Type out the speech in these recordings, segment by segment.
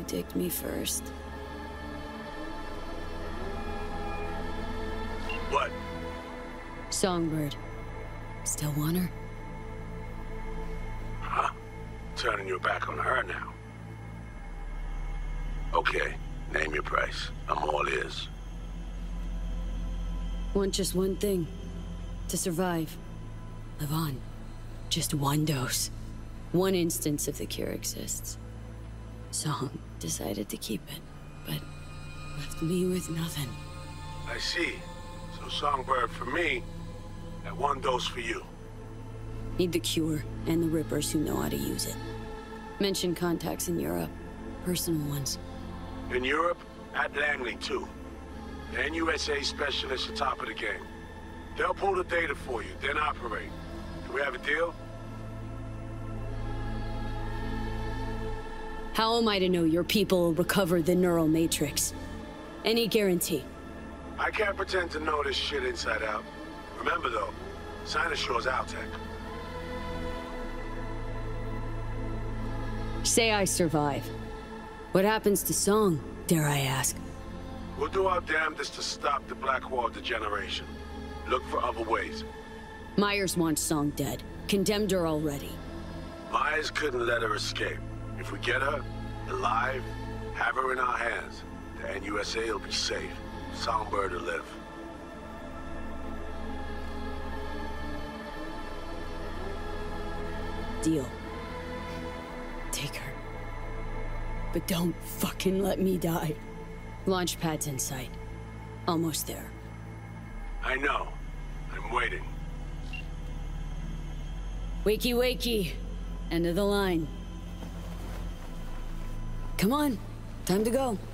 you dicked me first. What? Songbird. Still want her? Huh? Turning your back on her now. Okay, name your price. I'm all ears. Want just one thing. To survive. Live on. Just one dose. One instance of the cure exists. Song decided to keep it, but left me with nothing. I see. So Songbird for me, and one dose for you. Need the cure, and the Rippers who know how to use it. Mention contacts in Europe. Personal ones. In Europe, at Langley too. The NUSA specialists are top of the game. They'll pull the data for you, then operate. Do we have a deal? How am I to know your people will recover the neural matrix? Any guarantee? I can't pretend to know this shit inside out. Remember though, Sinushore's Altec. Say I survive. What happens to Song, dare I ask? We'll do our damnedest to stop the Blackwall degeneration. Look for other ways. Myers wants Song dead. Condemned her already. Myers couldn't let her escape. If we get her, alive, have her in our hands, the NUSA will be safe. Songbird will live. Deal. Take her. But don't fucking let me die. Launch pad's in sight. Almost there. I know. I'm waiting. Wakey wakey. End of the line. Come on. Time to go.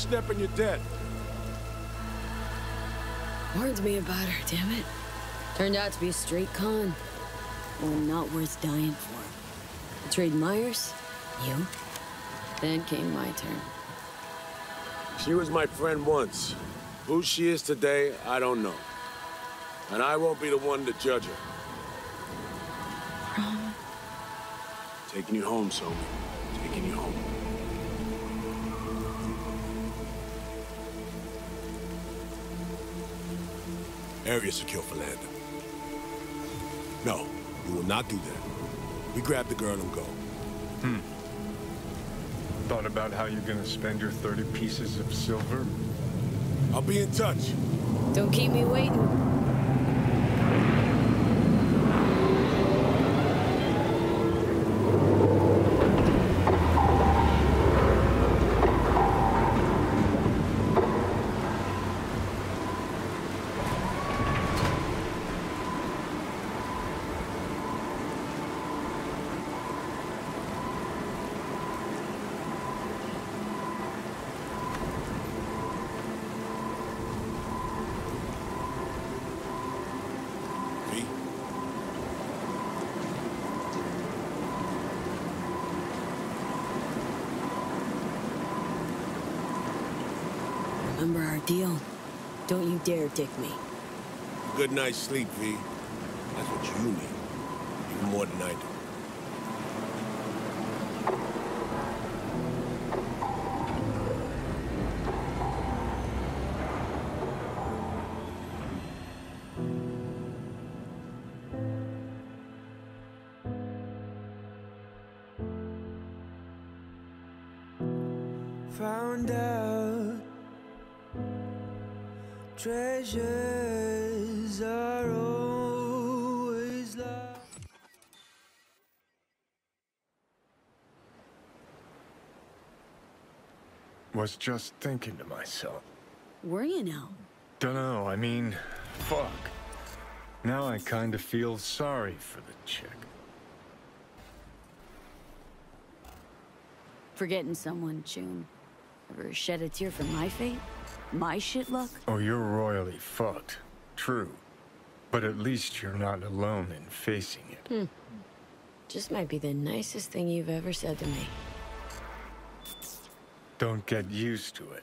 More step and you're dead. Warned me about her, damn it. Turned out to be a straight con. One not worth dying for. Betrayed Myers, you. Then came my turn. She was my friend once. Who she is today, I don't know. And I won't be the one to judge her. Prom. Taking you home, Sophie. Area secure for landing. No, you will not do that. We grab the girl and go. Hmm. Thought about how you're gonna spend your 30 pieces of silver? I'll be in touch. Don't keep me waiting. V, Remember our deal? Don't you dare dick me. good night's sleep, V. That's what you need. Even more than I do. Was just thinking to myself. Were you now? Dunno, I mean, fuck. Now I kinda feel sorry for the chick. Forgetting someone, June. Ever shed a tear for my fate? My shit luck? Oh, you're royally fucked. True. But at least you're not alone in facing it. Hmm. Just might be the nicest thing you've ever said to me. Don't get used to it.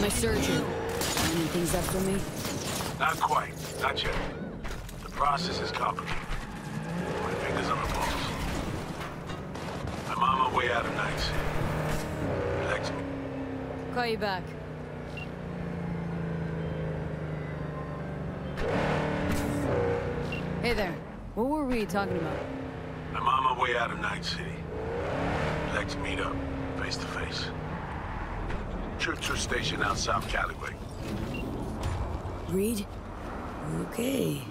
My surgeon. Lining things up for me? Not quite. Not yet. The process is complicated. My fingers on the pulse. I'm on my way out of Night City. Next Call you back. Hey there. What were we talking about? I'm on my way out of Night City. Let's meet up, face to face. Choo-choo station out South Caliway. Reed? Okay.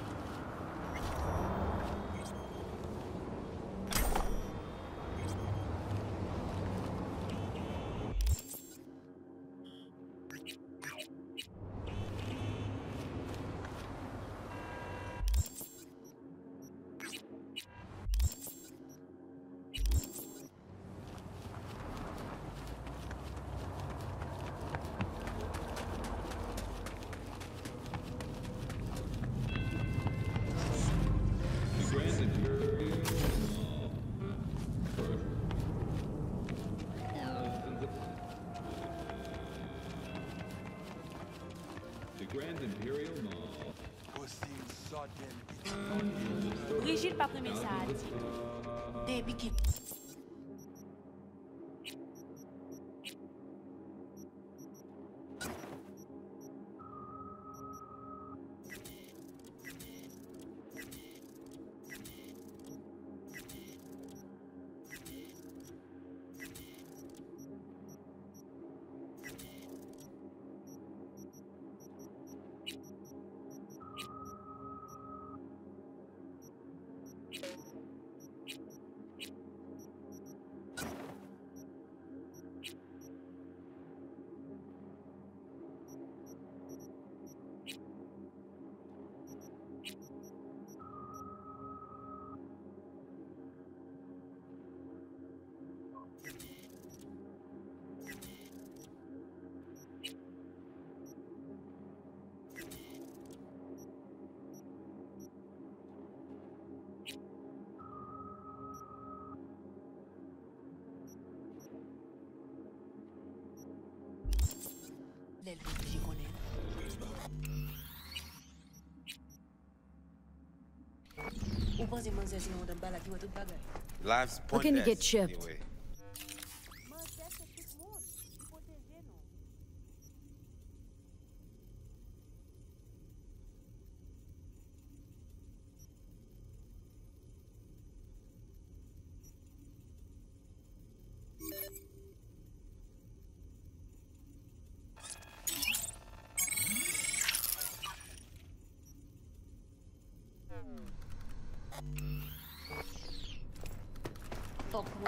Ki wè tout bagay? Life's Looking to get pointless chipped. anyway.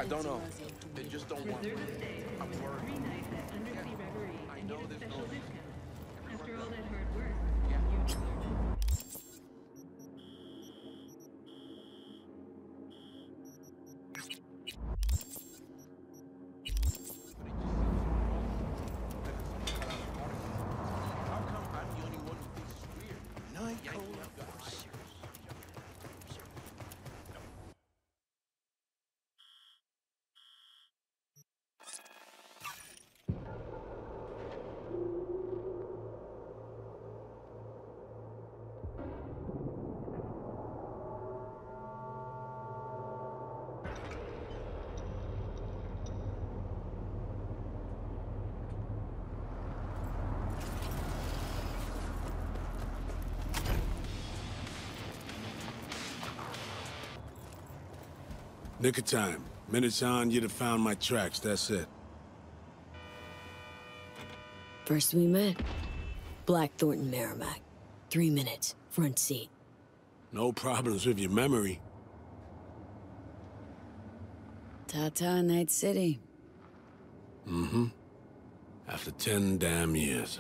Don't know. They just don't want me. Nick of time. Minutes on, you'd have found my tracks, that's it. First we met. Black Thorton Merrimac. Three minutes, front seat. No problems with your memory. Ta-ta, Night City. Mm-hmm. After ten damn years.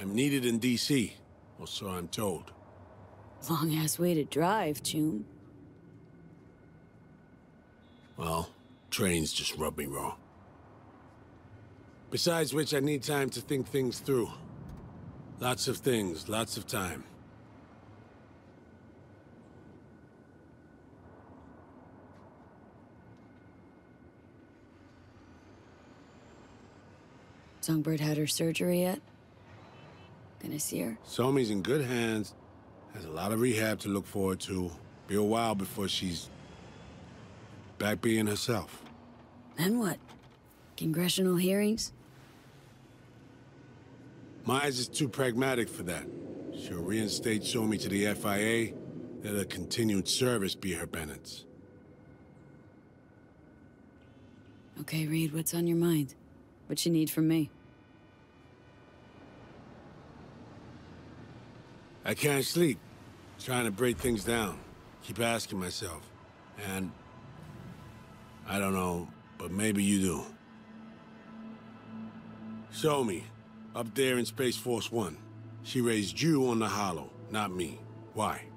I'm needed in D.C., or so I'm told. Long-ass way to drive, Choom. Well, trains just rub me wrong. Besides which, I need time to think things through. Lots of things, lots of time. Songbird had her surgery yet? Gonna see her? Somi's in good hands. Has a lot of rehab to look forward to. Be a while before she's back being herself. Then what? Congressional hearings? Myers is too pragmatic for that. She'll reinstate Somi to the FIA, let her continued service be her penance. Okay, Reed, what's on your mind? What you need from me? I can't sleep. Trying to break things down. Keep asking myself. And... I don't know, but maybe you do. Show me. Up there in Space Force One. She raised you on the holo, not me. Why?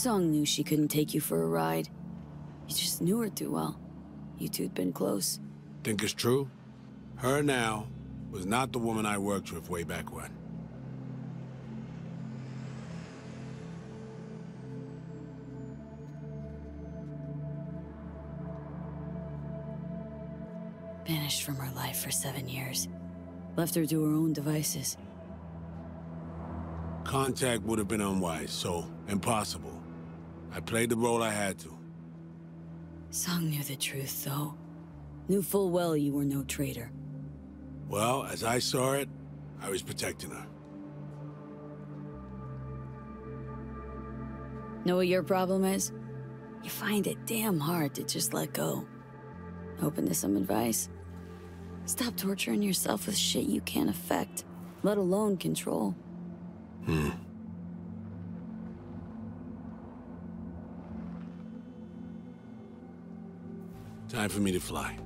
Song knew she couldn't take you for a ride. You just knew her too well. You two'd been close. Think it's true? Her now was not the woman I worked with way back when. Banished from her life for seven years. Left her to her own devices. Contact would have been unwise, so impossible. I played the role I had to. Song knew the truth, though. Knew full well you were no traitor. Well, as I saw it, I was protecting her. Know what your problem is? You find it damn hard to just let go. Open to some advice? Stop torturing yourself with shit you can't affect, let alone control. Hmm. Time for me to fly.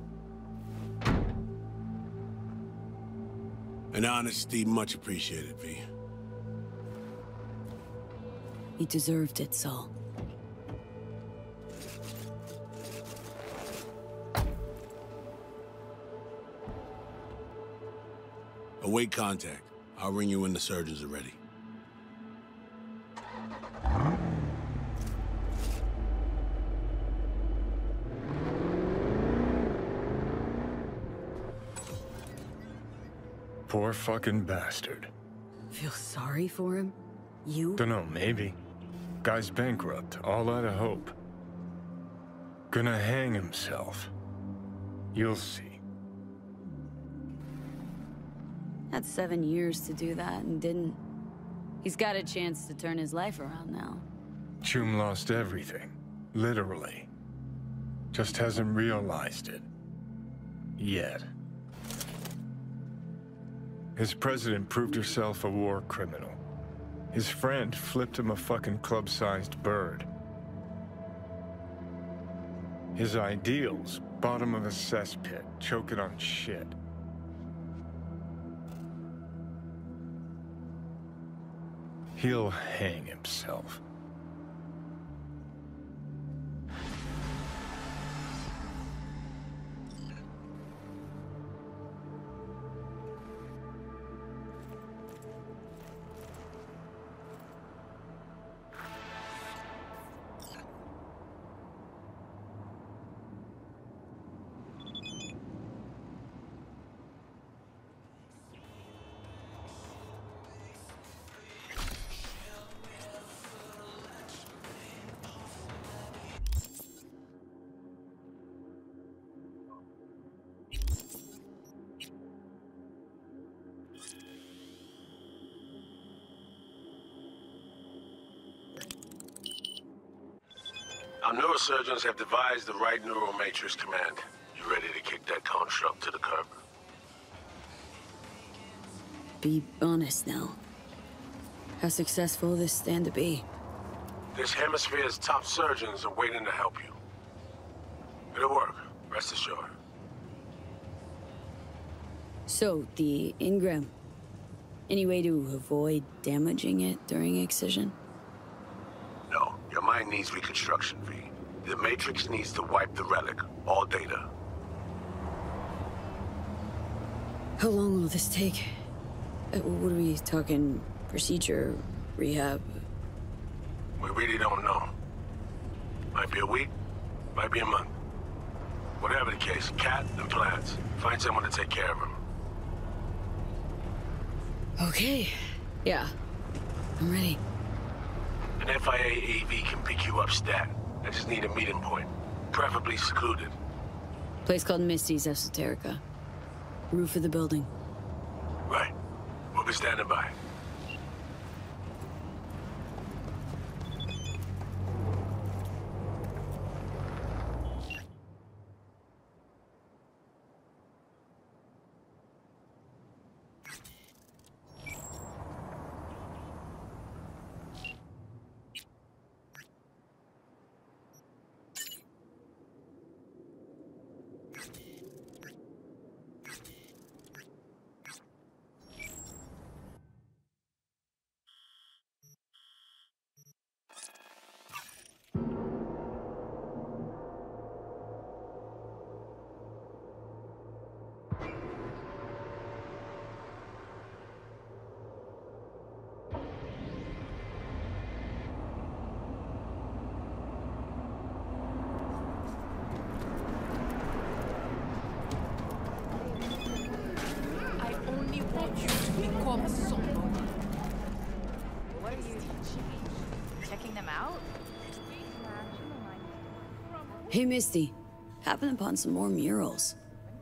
An honesty much appreciated, V. He deserved it, Saul. Await contact. I'll ring you when the surgeons are ready. Poor fucking bastard. Feel sorry for him? You? Dunno, maybe. Guy's bankrupt, all out of hope. Gonna hang himself. You'll see. Had seven years to do that and didn't. He's got a chance to turn his life around now. Chum lost everything. Literally. Just hasn't realized it. Yet. His president proved herself a war criminal. His friend flipped him a fucking club-sized bird. His ideals, bottom of a cesspit, choking on shit. He'll hang himself. Our neurosurgeons have devised the right neural matrix command. You ready to kick that construct to the curb? Be honest now. How successful this stand to be? This hemisphere's top surgeons are waiting to help you. It'll work, rest assured. So, the engram. Any way to avoid damaging it during excision? Needs reconstruction, V. The Matrix needs to wipe the relic, all data. How long will this take? Uh, what are we talking? Procedure? Rehab? We really don't know. Might be a week, might be a month. Whatever the case, Cat and plans. Find someone to take care of him. Okay. Yeah. I'm ready. An FIA AV can pick you up stat. I just need a meeting point. Preferably secluded. Place called Misty's Esoterica. Roof of the building. Right. We'll be standing by. Hey, Misty. Happened upon some more murals.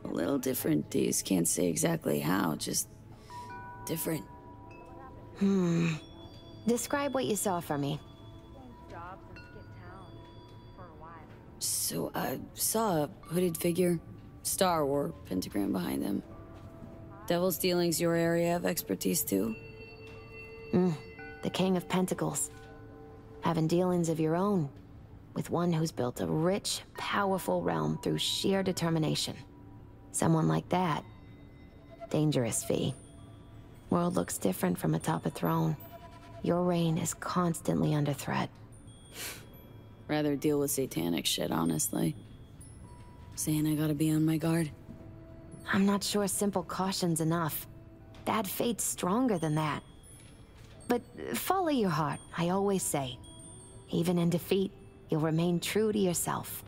A little different, these. Can't say exactly how, just different. Hmm. Describe what you saw for me. So I saw a hooded figure, star or pentagram behind them. Devil's Dealing's your area of expertise too? Mm, the King of Pentacles. Having dealings of your own. With one who's built a rich, powerful realm through sheer determination. Someone like that. Dangerous, V. World looks different from atop a throne. Your reign is constantly under threat. Rather deal with satanic shit, honestly. Saying I gotta be on my guard. I'm not sure simple caution's enough. Bad fate's stronger than that. But follow your heart, I always say. Even in defeat, you'll remain true to yourself.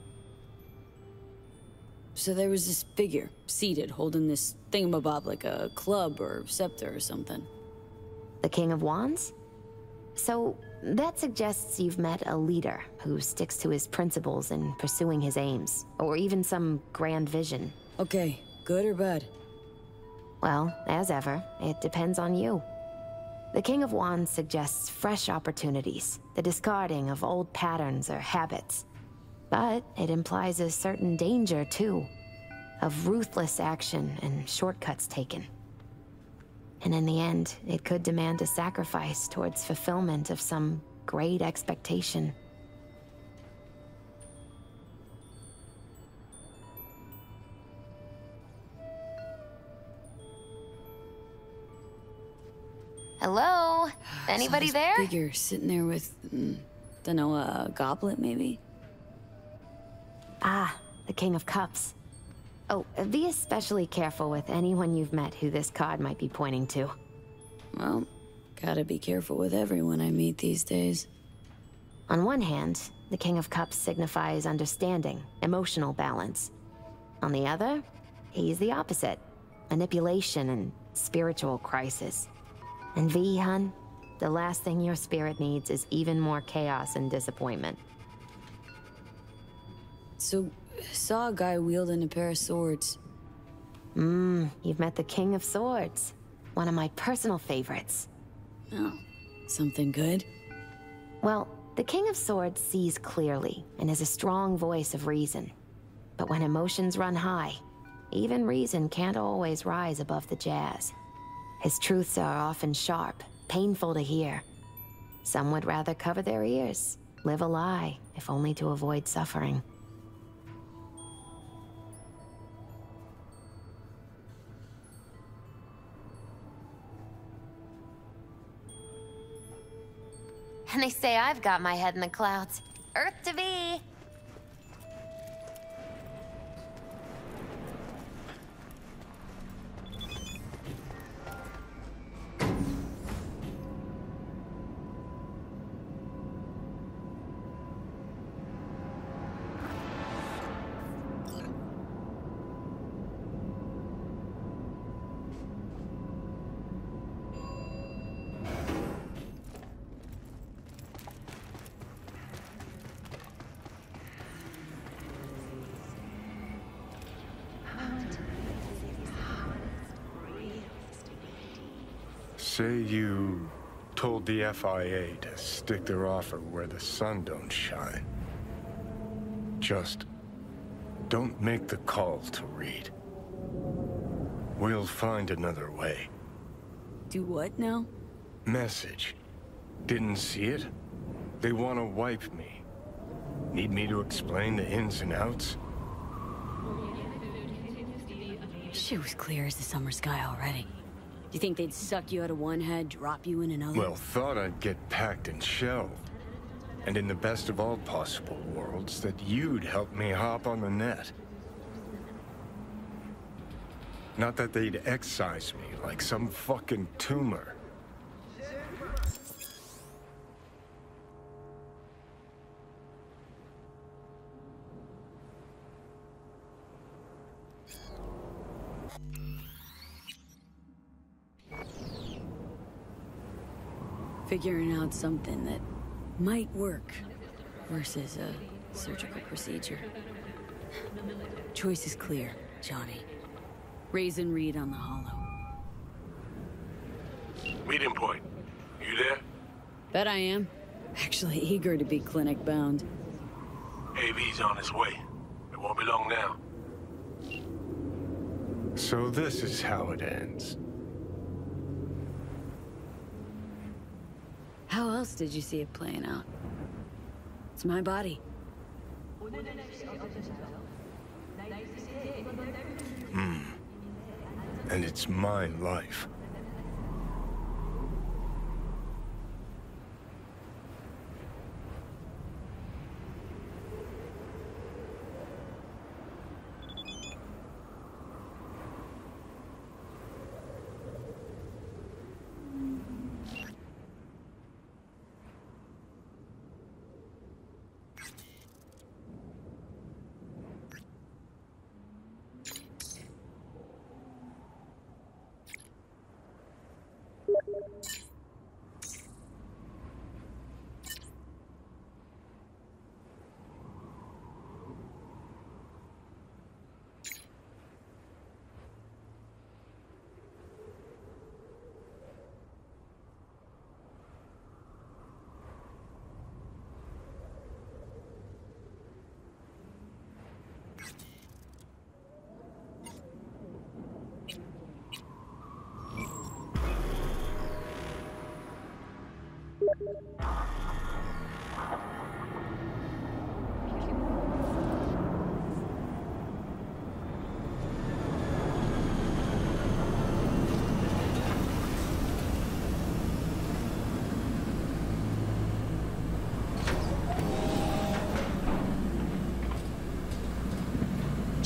So there was this figure, seated, holding this thingamabob like a club or scepter or something. The King of Wands? So, that suggests you've met a leader who sticks to his principles in pursuing his aims, or even some grand vision. Okay, good or bad? Well, as ever, it depends on you. The King of Wands suggests fresh opportunities, the discarding of old patterns or habits. But it implies a certain danger, too, of ruthless action and shortcuts taken. And in the end, it could demand a sacrifice towards fulfillment of some great expectation. Hello? Anybody Saw this there? Figure sitting there with, mm, don't know, a goblet maybe. Ah, the King of Cups. Oh, be especially careful with anyone you've met who this card might be pointing to. Well, gotta be careful with everyone I meet these days. On one hand, the King of Cups signifies understanding, emotional balance. On the other, he's the opposite manipulation and spiritual crisis. And V, hun, the last thing your spirit needs is even more chaos and disappointment. So, saw a guy wielding a pair of swords. Mmm, you've met the King of Swords. One of my personal favorites. Oh, something good? Well, The King of Swords sees clearly and is a strong voice of reason. But when emotions run high, even reason can't always rise above the jazz. His truths are often sharp, painful to hear. Some would rather cover their ears, live a lie, if only to avoid suffering. And they say I've got my head in the clouds. Earth to V! The FIA to stick their offer where the sun don't shine. Just don't make the call to Reed. We'll find another way. Do what now? Message. Didn't see it? They want to wipe me. Need me to explain the ins and outs? Shit was clear as the summer sky already. You think they'd suck you out of one head, drop you in another? Well, thought I'd get packed and shelved. And in the best of all possible worlds, that you'd help me hop on the net. Not that they'd excise me like some fucking tumor. Figuring out something that might work versus a surgical procedure. Choice is clear, Johnny. Raisin Reed on the holo. Meeting point. You there? Bet I am. Actually eager to be clinic bound. AV's on his way. It won't be long now. So this is how it ends. How else did you see it playing out? It's my body. Hmm. And it's my life.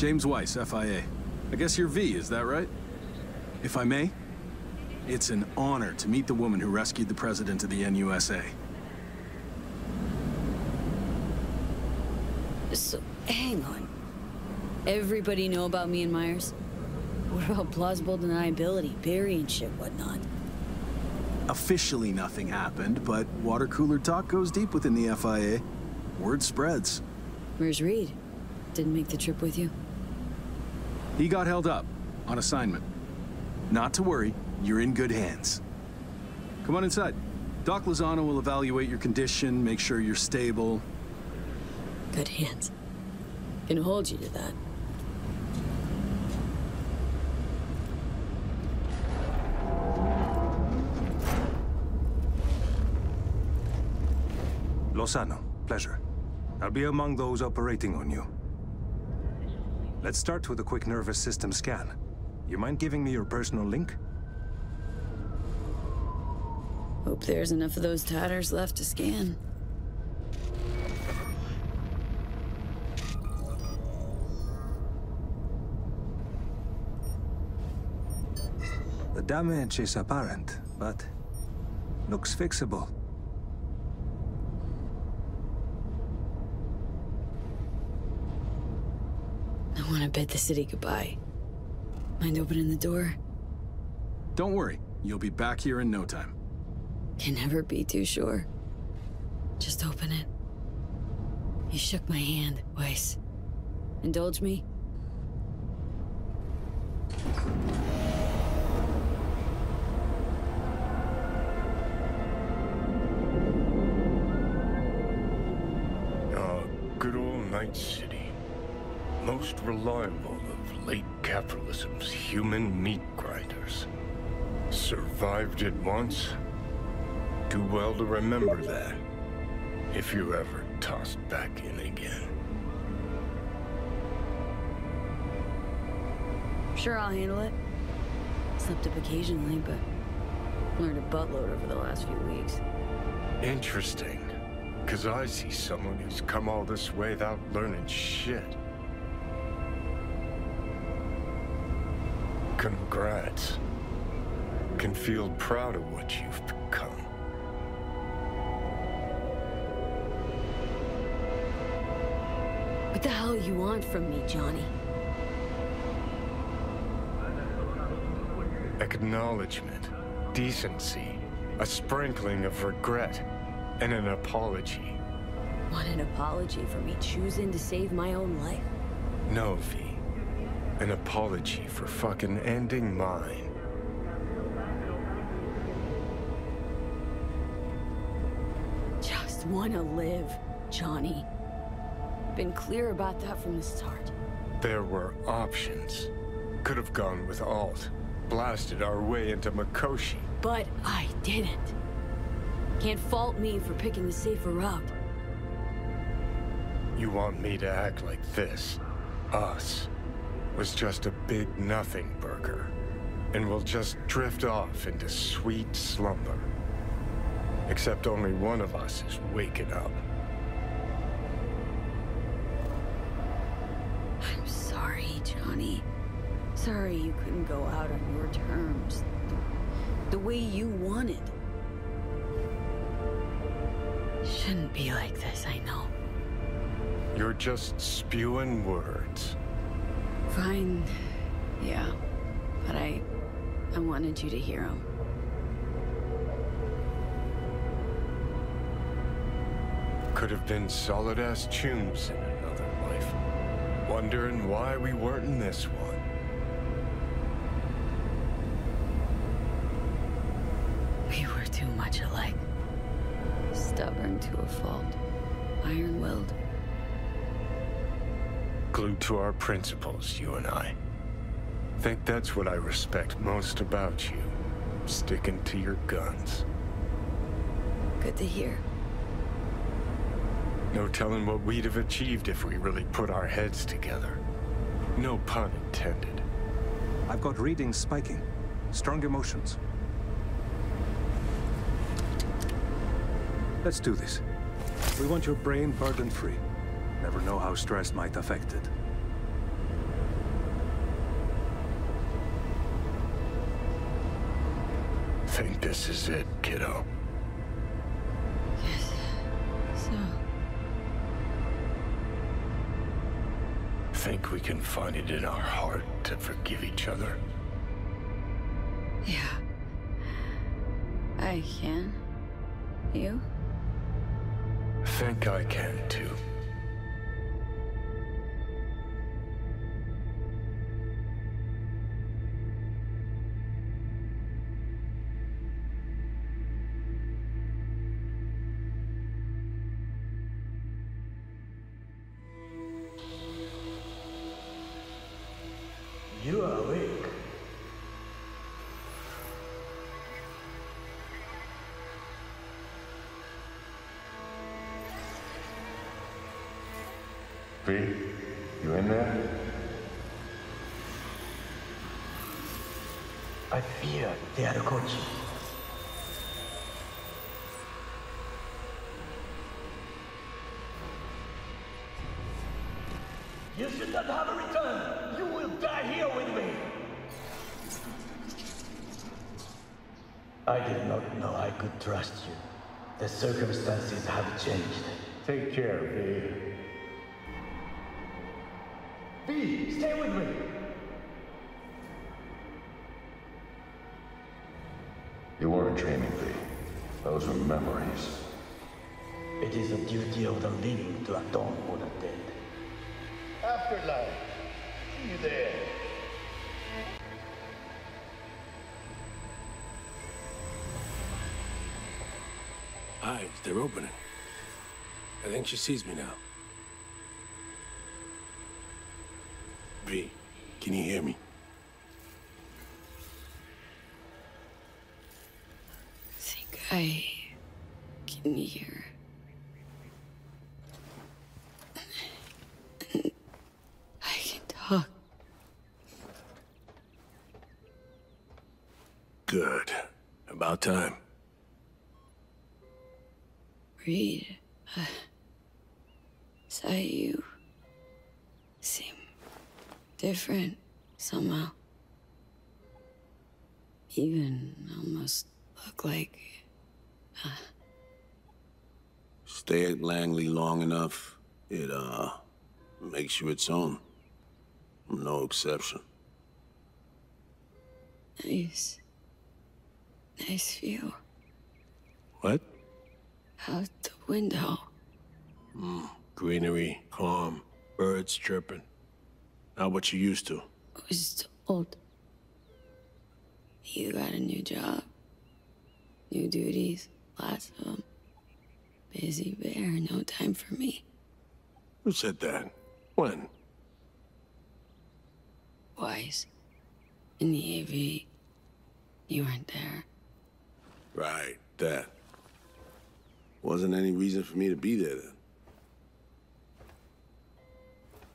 James Weiss, FIA. I guess you're V, is that right? If I may, it's an honor to meet the woman who rescued the president of the NUSA. So, hang on. Everybody know about me and Myers? What about plausible deniability, burying shit, whatnot? Officially nothing happened, but water cooler talk goes deep within the FIA. Word spreads. Where's Reed? Didn't make the trip with you? He got held up, on assignment. Not to worry, you're in good hands. Come on inside. Doc Lozano will evaluate your condition, make sure you're stable. Good hands. Can hold you to that. Lozano, pleasure. I'll be among those operating on you. Let's start with a quick nervous system scan. You mind giving me your personal link? Hope there's enough of those tatters left to scan. The damage is apparent, but looks fixable. Want to bid the city goodbye. Mind opening the door? Don't worry, you'll be back here in no time. Can never be too sure. Just open it. You shook my hand, Weiss. Indulge me? Most reliable of late capitalism's human meat grinders. Survived it once. Do well to remember that. If you're ever tossed back in again. Sure, I'll handle it. Slept up occasionally, but learned a buttload over the last few weeks. Interesting. Cause I see someone who's come all this way without learning shit. Congrats. Can feel proud of what you've become. What the hell you want from me, Johnny? Acknowledgement, decency, a sprinkling of regret, and an apology. Want an apology for me choosing to save my own life? No, V. An apology for fucking ending mine. Just wanna live, Johnny. Been clear about that from the start. There were options. Could have gone with Alt. Blasted our way into Mikoshi. But I didn't. Can't fault me for picking the safer route. You want me to act like this? Us. Was just a big nothing burger. And we'll just drift off into sweet slumber. Except only one of us is waking up. I'm sorry, Johnny. Sorry you couldn't go out on your terms. The way you wanted. Shouldn't be like this, I know. You're just spewing words. Fine. Yeah. But I... I wanted you to hear them. Could have been solid-ass tunes in another life. Wondering why we weren't in this one. To our principles, you and I. Think that's what I respect most about you. Sticking to your guns. Good to hear. No telling what we'd have achieved if we really put our heads together. No pun intended. I've got readings spiking. Strong emotions. Let's do this. We want your brain burden-free. Never know how stress might affect it. This is it, kiddo. Yes. So, Think we can find it in our heart to forgive each other? yeah. I can. You? Think I can too. You should not have returned. You will die here with me. I did not know I could trust you. The circumstances have changed. Take care, V. V, stay with me. You weren't dreaming, V. Those were memories. It is the duty of the living to atone for the dead. Afterlife. See you there. Eyes, they're opening. I think she sees me now. V, can you hear me? I can hear. I can talk. Good. About time. Reed, uh, saw you seem different somehow. Even almost look like. Stay at Langley long enough, it, uh, makes you its own. I'm no exception. nice. Nice view. What? Out the window. Mm, greenery, calm, birds chirping. Not what you used to. I was told. You got a new job. New duties. Lots of them. Um, busy bear, no time for me. Who said that? When? Weiss. In the AV. You weren't there. Right, that. Wasn't any reason for me to be there then.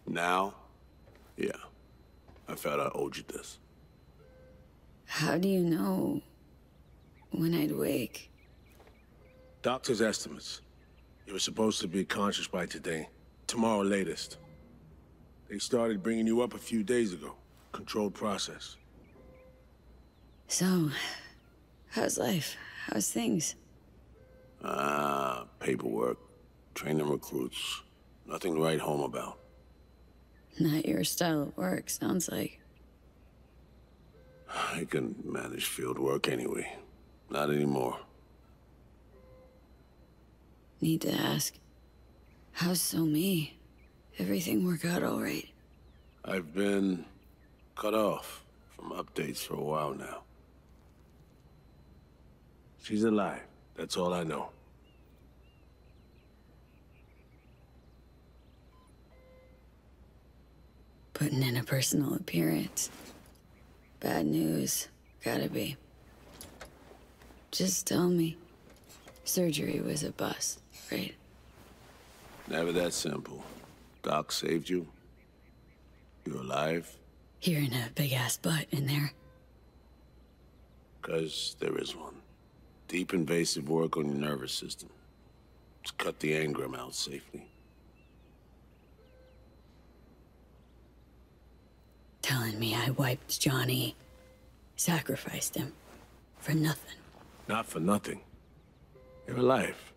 Now, yeah. I felt I owed you this. How do you know when I'd wake? Doctor's estimates. You were supposed to be conscious by today. Tomorrow latest. They started bringing you up a few days ago. Controlled process. So, how's life? How's things? Ah, paperwork. Training recruits. Nothing to write home about. Not your style of work, sounds like. I can manage field work anyway. Not anymore. Need to ask. How's So Mi? Everything work out all right? I've been cut off from updates for a while now. She's alive. That's all I know. Putting in a personal appearance. Bad news. Gotta be. Just tell me. Surgery was a bust, right? Never that simple. Doc saved you. You're alive. Hearing a big ass butt in there. Because there is one. Deep invasive work on your nervous system. To cut the engram out safely. Telling me I wiped Johnny. Sacrificed him. For nothing. Not for nothing. You're alive.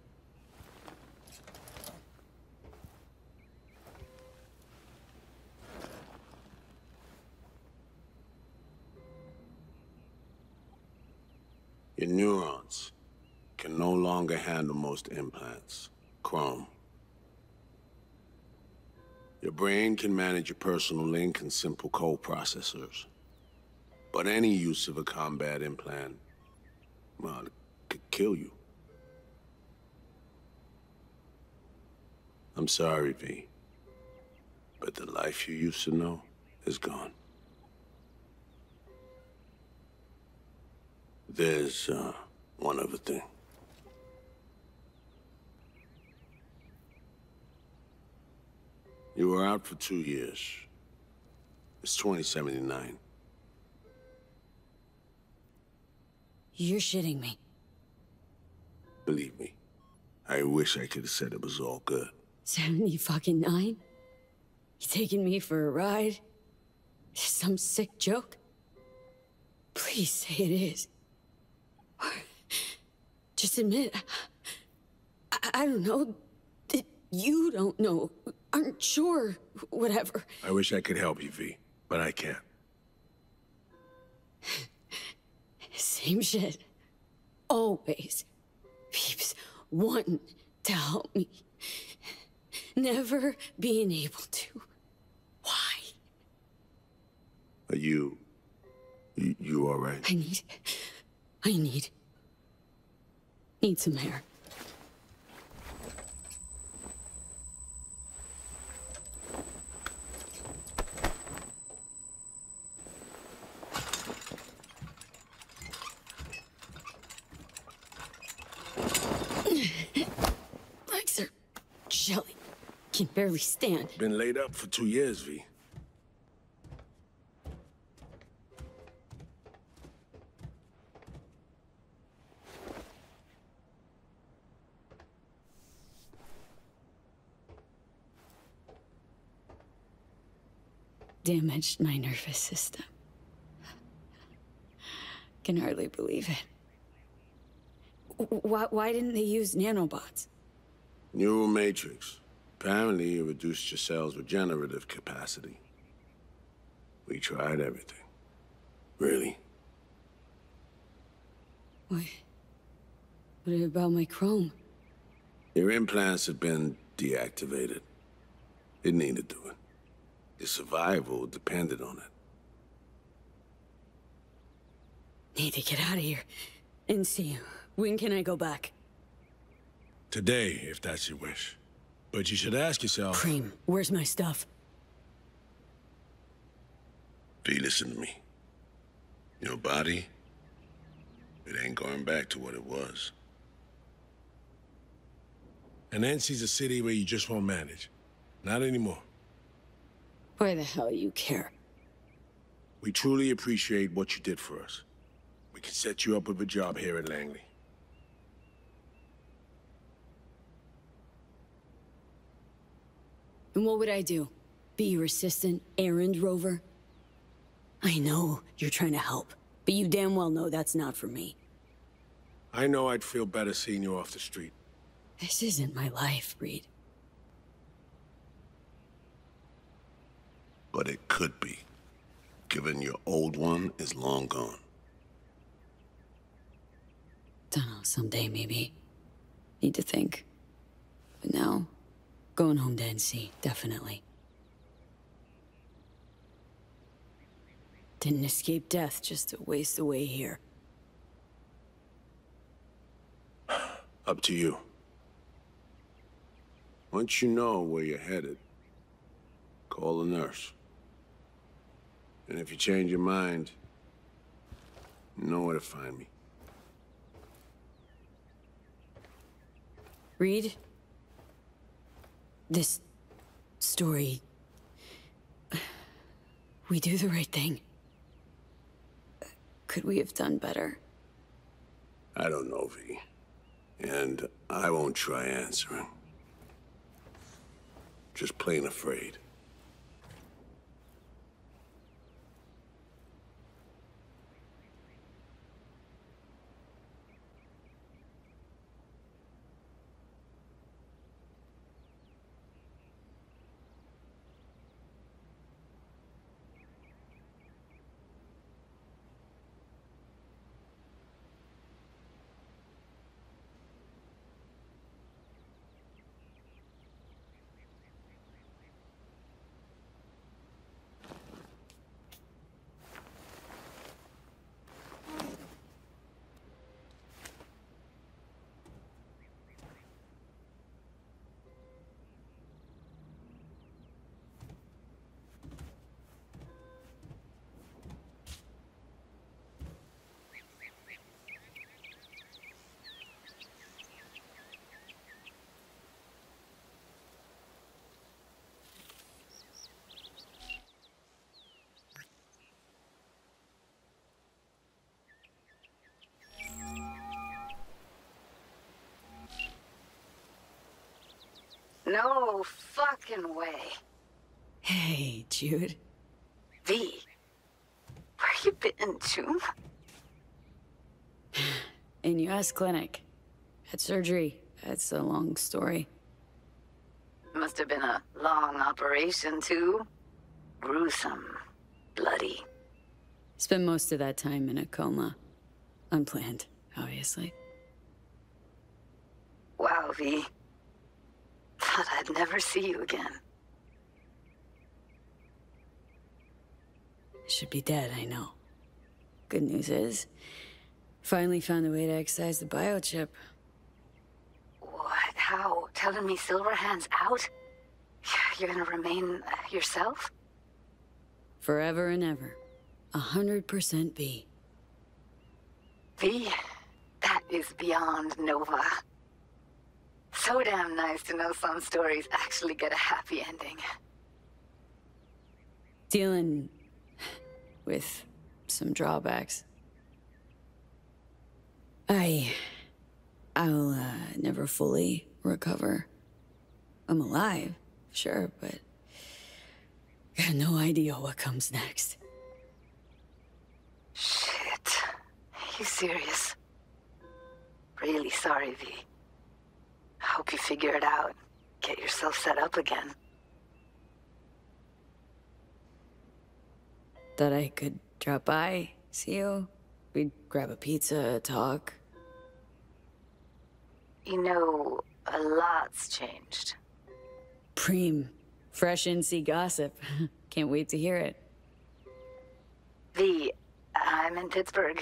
Your neurons can no longer handle most implants. Chrome. Your brain can manage your personal link and simple code processors. But any use of a combat implant, well, could kill you. I'm sorry, V. But the life you used to know is gone. There's, uh, one other thing. You were out for two years. It's 2079. You're shitting me. Believe me, I wish I could have said it was all good. 70 fucking nine? You taking me for a ride? Some sick joke? Please say it is. Just admit, I, I don't know, that you don't know, aren't sure, whatever. I wish I could help you, V, but I can't. Same shit. Always. Peeps wanting to help me. Never being able to. Why? Are you... You, you all right? I need... I need... Need some air. Legs are jelly. Can barely stand. Been laid up for two years, V. Damaged my nervous system. Can hardly believe it. Why, why didn't they use nanobots? Neural matrix. Apparently, it reduced your cell's regenerative capacity. We tried everything. Really? What? What about my chrome? Your implants have been deactivated. It needed doing. Your survival depended on it. Need to get out of here. And see, you. when can I go back? Today, if that's your wish. But you should ask yourself... Cream, where's my stuff? V, listen to me. Your body, it ain't going back to what it was. And NC's a city where you just won't manage. Not anymore. Why the hell you care? We truly appreciate what you did for us. We can set you up with a job here at Langley. And what would I do? Be your assistant, errand rover? I know you're trying to help, but you damn well know that's not for me. I know I'd feel better seeing you off the street. This isn't my life, Reed. But it could be, given your old one is long gone. Dunno, someday maybe. Need to think. But now, going home to NC, definitely. Didn't escape death just to waste away here. Up to you. Once you know where you're headed, call a nurse. And if you change your mind, you know where to find me. Reed? This story. We do the right thing. Could we have done better? I don't know, V. And I won't try answering. Just plain afraid. No fucking way. Hey, Jude. V. Where you been, June? In U.S. clinic. Had surgery. That's a long story. Must have been a long operation, too. Gruesome. Bloody. Spent most of that time in a coma. Unplanned, obviously. Wow, V. Thought I'd never see you again. Should be dead, I know. Good news is, finally found a way to excise the biochip. What? How? Telling me Silverhand's out? You're gonna remain uh, yourself? Forever and ever. A hundred percent B. V, that is beyond Nova. So damn nice to know some stories actually get a happy ending. Dealing with some drawbacks. I... I'll uh, never fully recover. I'm alive, sure, but... Got no idea what comes next. Shit. Are you serious? Really sorry, V. Hope you figure it out. Get yourself set up again. Thought I could drop by, see you. We'd grab a pizza, talk. You know, a lot's changed. Preem. Fresh NC gossip. Can't wait to hear it. V, I'm in Pittsburgh,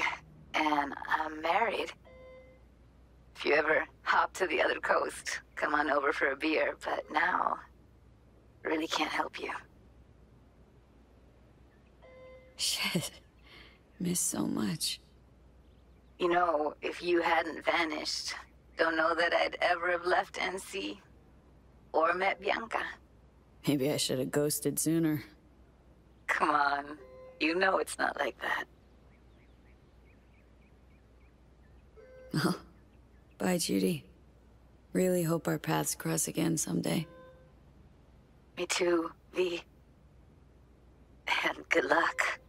and I'm married. If you ever hop to the other coast, come on over for a beer, but now, really can't help you. Shit. Miss so much. You know, if you hadn't vanished, don't know that I'd ever have left NC or met Bianca. Maybe I should have ghosted sooner. Come on. You know it's not like that. Well, bye, Judy. Really hope our paths cross again someday. Me too, V. And good luck.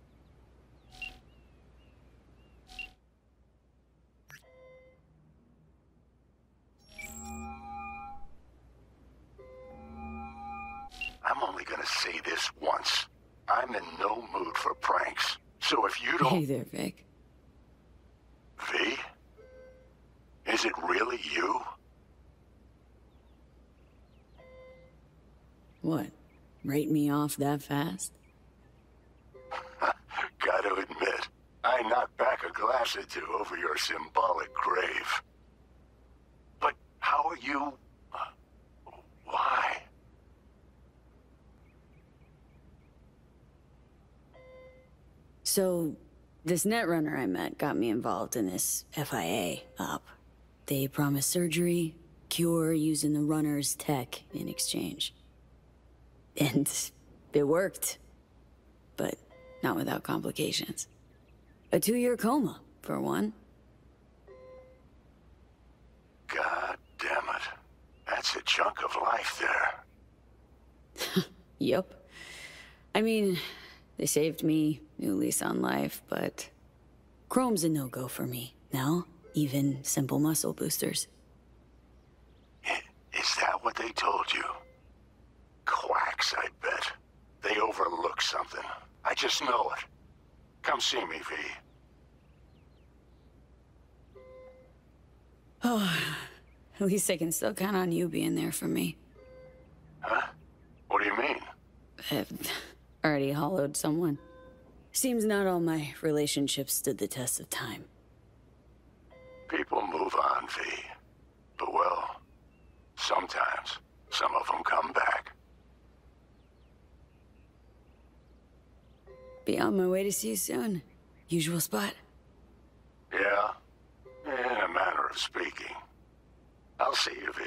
I'm only gonna say this once. I'm in no mood for pranks. So if you don't... Hey there, Vic. V? Is it really you? What? Rate me off that fast? Gotta admit, I knocked back a glass or two over your symbolic grave. But how are you... uh, Why? So, this netrunner I met got me involved in this FIA op. They promised surgery, cure using the runner's tech in exchange. And it worked. But not without complications. A two-year coma, for one. God damn it. That's a chunk of life there. yep. I mean, they saved me, new lease on life, but Chrome's a no-go for me now. Even simple muscle boosters. Is that what they told you? Quacks, I bet. They overlook something. I just know it. Come see me, V. Oh, at least I can still count on you being there for me. Huh? What do you mean? I've already hollowed someone. Seems not all my relationships stood the test of time. People move on, V. But well, sometimes some of them come back. Be on my way to see you soon. Usual spot. Yeah? In a manner of speaking. I'll see you, V.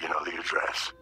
You know the address.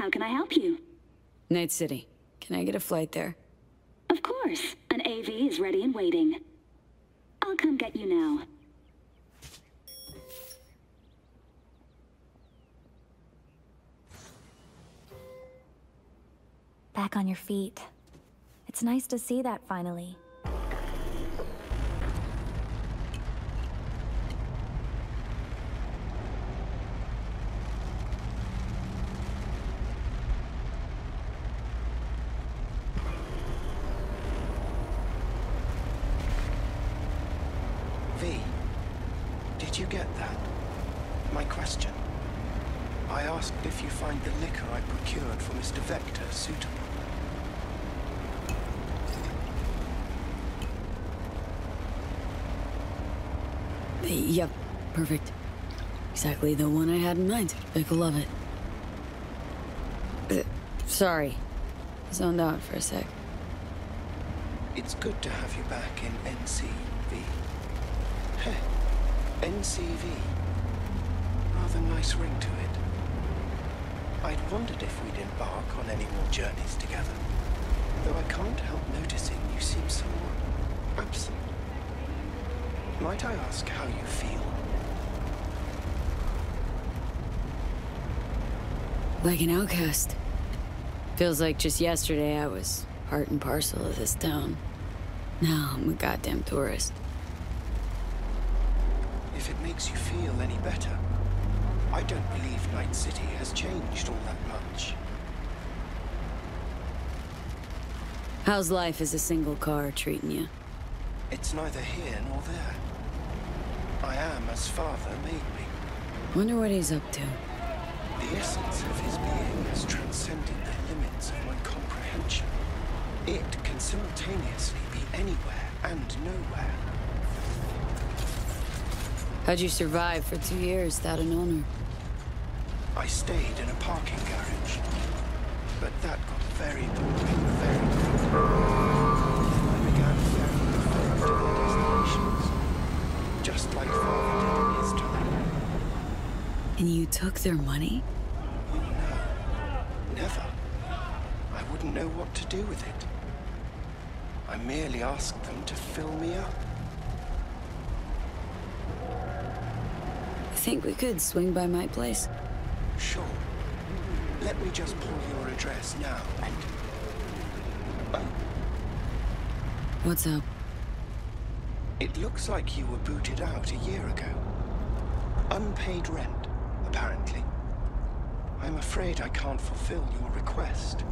How can I help you? Night City. Can I get a flight there? Of course. An AV is ready and waiting. I'll come get you now. Back on your feet. It's nice to see that finally. V, did you get that? My question. I asked if you find the liquor I procured for Mr. Vektor suitable. Yep, perfect. Exactly the one I had in mind. Vic will love it. Uh, sorry. Zoned out for a sec. It's good to have you back in NCV. Hey, NCV. Rather nice ring to it. I'd wondered if we'd embark on any more journeys together. Though I can't help noticing you seem somewhat absent. Might I ask how you feel? Like an outcast. Feels like just yesterday I was part and parcel of this town. Now I'm a goddamn tourist. If it makes you feel any better, I don't believe Night City has changed all that much. How's life as a single car treating you? It's neither here nor there. I am as father made me. Wonder what he's up to. The essence of his being has transcended the limits of my comprehension. It can simultaneously be anywhere and nowhere. How'd you survive for two years without an owner? I stayed in a parking garage, but that got very boring very quickly. I began to their destinations, just like father did in his time. And you took their money? Never. I wouldn't know what to do with it. I merely asked them to fill me up. I think we could swing by my place. Sure. Let me just pull your address now and... Oh, What's up? it looks like you were booted out a year ago. Unpaid rent, apparently. I'm afraid I can't fulfill your request.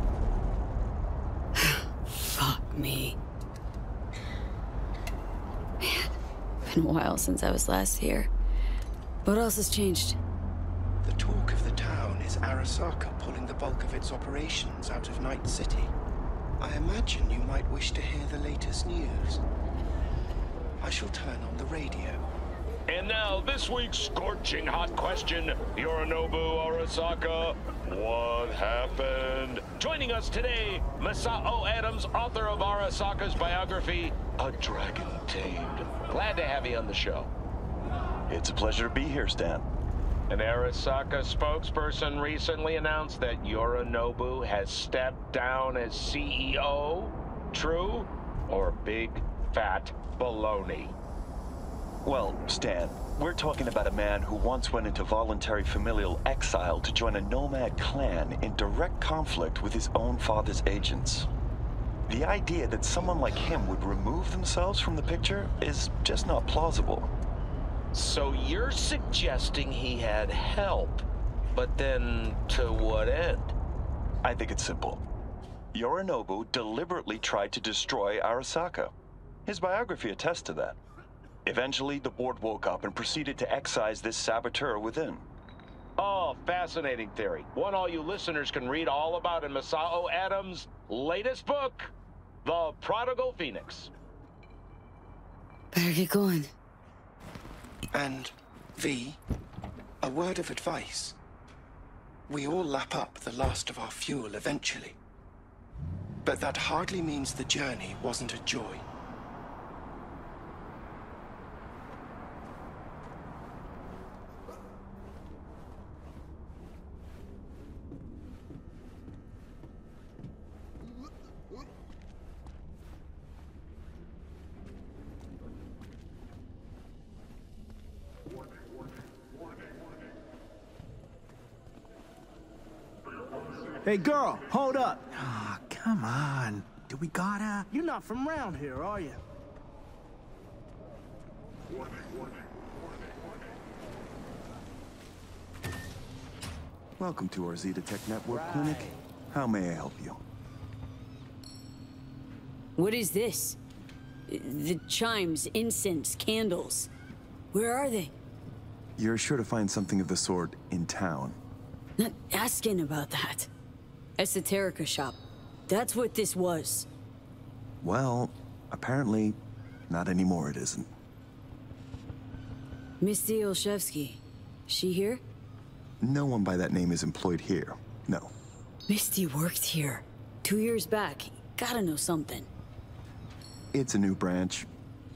Fuck me. Man, been a while since I was last here. What else has changed? The talk of the town is Arasaka pulling the bulk of its operations out of Night City. I imagine you might wish to hear the latest news. I shall turn on the radio. And now, this week's scorching hot question Yorinobu Arasaka, what happened? Joining us today, Masao Adams, author of Arasaka's biography, A Dragon Tamed. Glad to have you on the show. It's a pleasure to be here, Stan. An Arasaka spokesperson recently announced that Yorinobu has stepped down as CEO. True or big fat baloney? Well, Stan, we're talking about a man who once went into voluntary familial exile to join a nomad clan in direct conflict with his own father's agents. The idea that someone like him would remove themselves from the picture is just not plausible. So you're suggesting he had help, but then to what end? I think it's simple. Yorinobu deliberately tried to destroy Arasaka. His biography attests to that. Eventually, the board woke up and proceeded to excise this saboteur within. Oh, fascinating theory. One all you listeners can read all about in Masao Adams' latest book, The Prodigal Phoenix. Better get going. And, V, a word of advice. We all lap up the last of our fuel eventually. But that hardly means the journey wasn't a joy. Hey, girl, hold up. Ah, come on. Do we gotta? You're not from around here, are you? Welcome to our Zetatech Network right. Clinic. How may I help you? What is this? The chimes, incense, candles. Where are they? You're sure to find something of the sort in town. Not asking about that. Esoterica shop. That's what this was. Well, apparently, not anymore it isn't. Misty Olszewski. She here? No one by that name is employed here. No. Misty worked here. Two years back. Gotta know something. It's a new branch.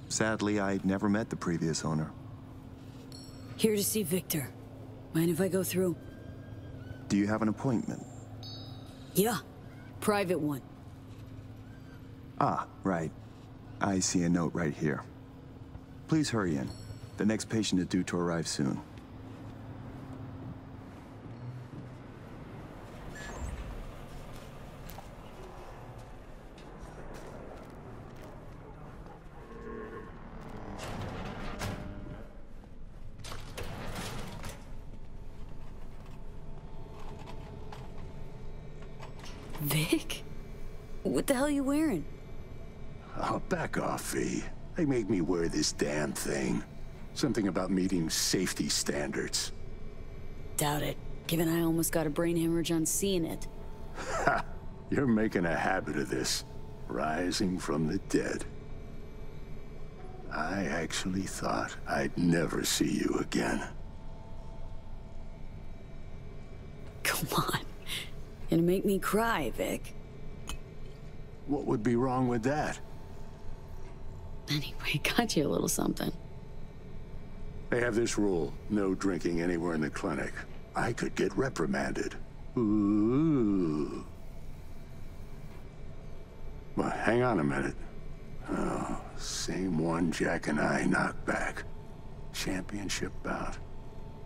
Sadly, I never met the previous owner. Here to see Viktor. Mind if I go through? Do you have an appointment? Yeah. Private one. Ah, right. I see a note right here. Please hurry in. The next patient is due to arrive soon. Vic? What the hell are you wearing? Oh, back off, V. They made me wear this damn thing. Something about meeting safety standards. Doubt it, given I almost got a brain hemorrhage on seeing it. Ha! You're making a habit of this. Rising from the dead. I actually thought I'd never see you again. Come on. Gonna make me cry, Vic. What would be wrong with that? Anyway, got you a little something. They have this rule, no drinking anywhere in the clinic. I could get reprimanded. Ooh. Well, hang on a minute. Oh, same one Jack and I knocked back. Championship bout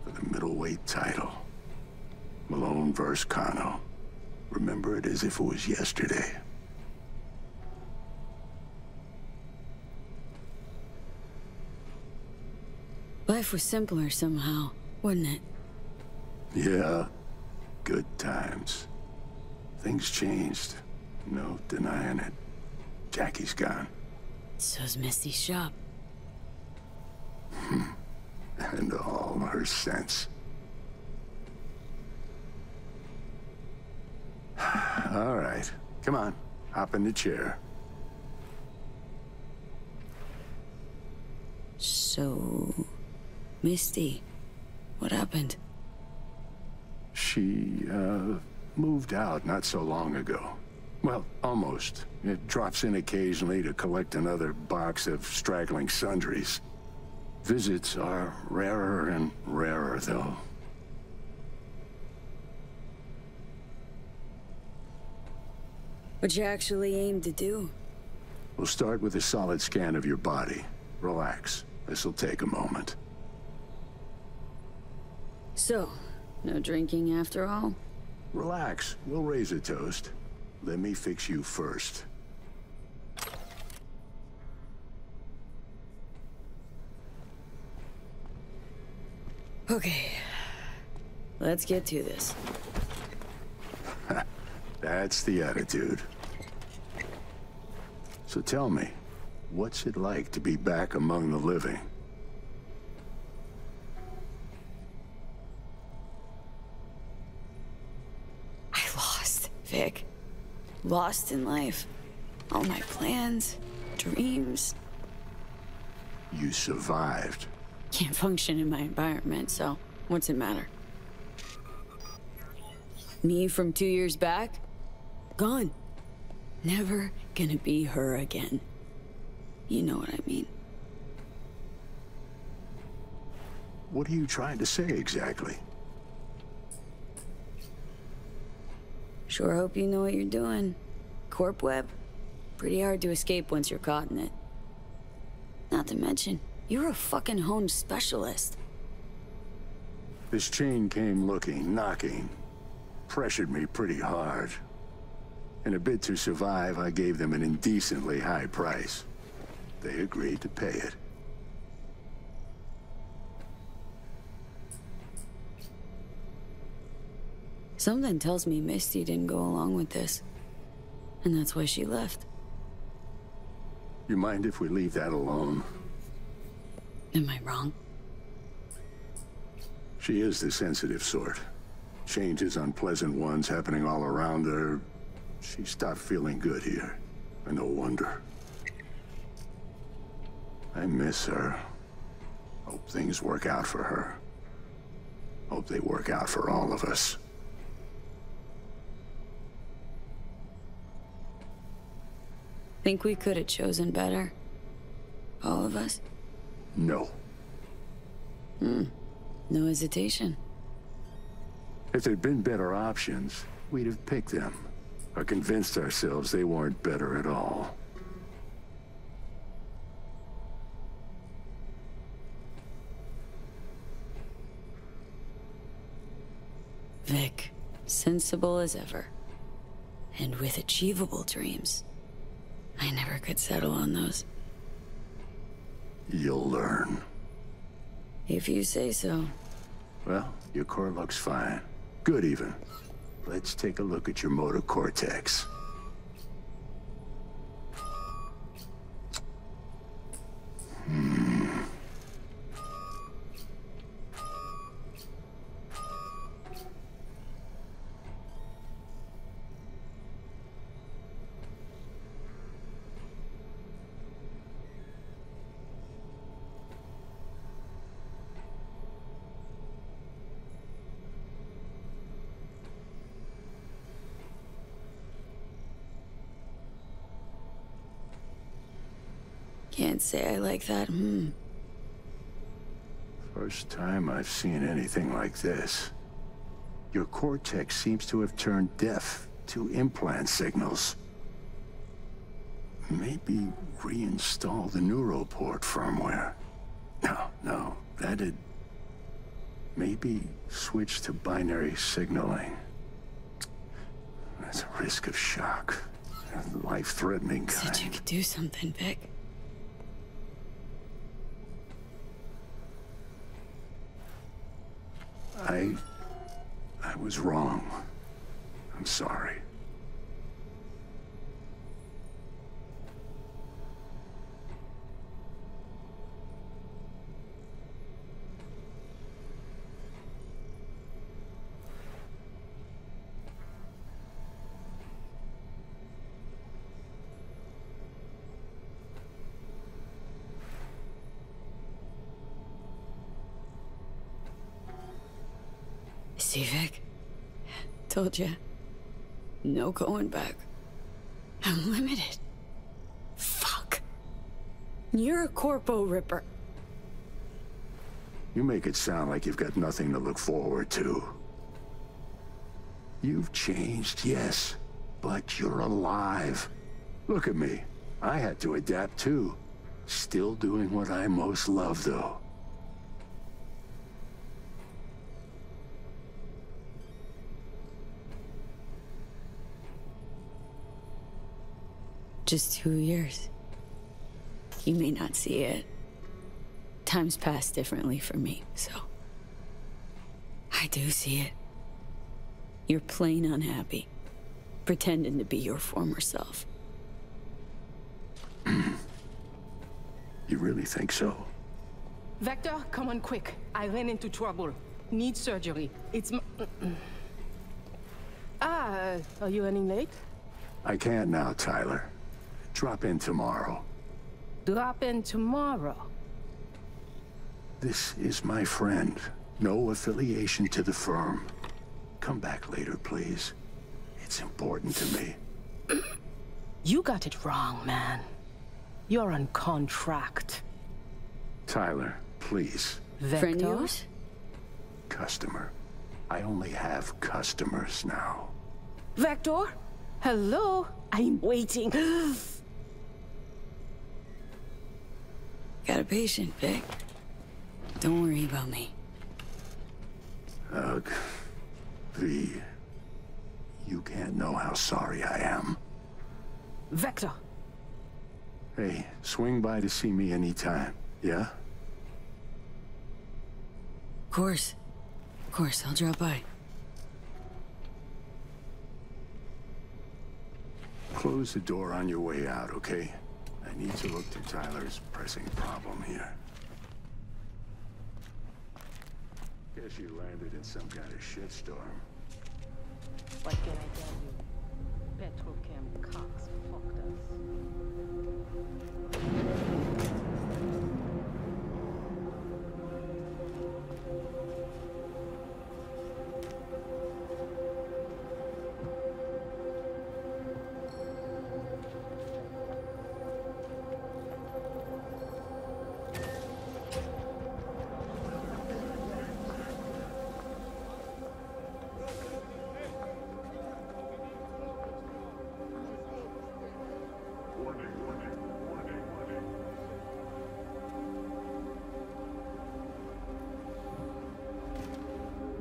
for the middleweight title. Malone versus Kano. Remember it as if it was yesterday. Life was simpler somehow, wasn't it? Yeah. Good times. Things changed. No denying it. Jackie's gone. So's Misty's shop. Hmm. and all her sense. All right. Come on. Hop in the chair. So... Misty, what happened? She, uh, moved out not so long ago. Well, almost. It drops in occasionally to collect another box of straggling sundries. Visits are rarer and rarer, though. What you actually aim to do? We'll start with a solid scan of your body. Relax. This'll take a moment. So, no drinking after all? Relax. We'll raise a toast. Let me fix you first. Okay. Let's get to this. That's the attitude. So tell me, what's it like to be back among the living? I lost, Vic. Lost in life. All my plans, dreams. You survived. Can't function in my environment, so what's it matter? Me from two years back? Gone. Never gonna be her again. You know what I mean. What are you trying to say exactly? Sure hope you know what you're doing. Corp web? Pretty hard to escape once you're caught in it. Not to mention, you're a fucking hone specialist. This chain came looking, knocking. pressured me pretty hard. In a bid to survive, I gave them an indecently high price. They agreed to pay it. Something tells me Misty didn't go along with this. And that's why she left. You mind if we leave that alone? Am I wrong? She is the sensitive sort. Changes, unpleasant ones happening all around her. She stopped feeling good here. And no wonder. I miss her. Hope things work out for her. Hope they work out for all of us. Think we could have chosen better? All of us? No. Hmm. No hesitation. If there'd been better options, we'd have picked them. Or convinced ourselves they weren't better at all. Vic, sensible as ever. And with achievable dreams. I never could settle on those. You'll learn. If you say so. Well, your core looks fine. Good even. Let's take a look at your motor cortex. Hmm. Can't say I like that. Hmm. First time I've seen anything like this. Your cortex seems to have turned deaf to implant signals. Maybe reinstall the neuroport firmware. No, no, that'd... Maybe switch to binary signaling. That's a risk of shock. Life-threatening kind. Said you could do something, Vic. I... I was wrong. I'm sorry. See? Told you. No going back. I'm limited. Fuck. You're a corpo ripper. You make it sound like you've got nothing to look forward to. You've changed, yes, but you're alive. Look at me. I had to adapt too. Still doing what I most love, though. Just two years. You may not see it. Time's passed differently for me, so. I do see it. You're plain unhappy. Pretending to be your former self. You really think so? Viktor, come on quick. I ran into trouble. Need surgery. It's m- Ah, are you running late? I can't now, Tyler. Drop in tomorrow. Drop in tomorrow. This is my friend. No affiliation to the firm. Come back later, please. It's important to me. You got it wrong, man. You're on contract. Tyler, please. Viktor? Friend yours? Customer. I only have customers now. Viktor? Hello? I'm waiting. Got a patient, Vic. Don't worry about me. Ugh. V. you can't know how sorry I am. Viktor! Hey, swing by to see me anytime, yeah? Of course. Of course, I'll drop by. Close the door on your way out, okay? I need to look to Tyler's pressing problem here. Guess you landed in some kind of shitstorm. What can I tell you?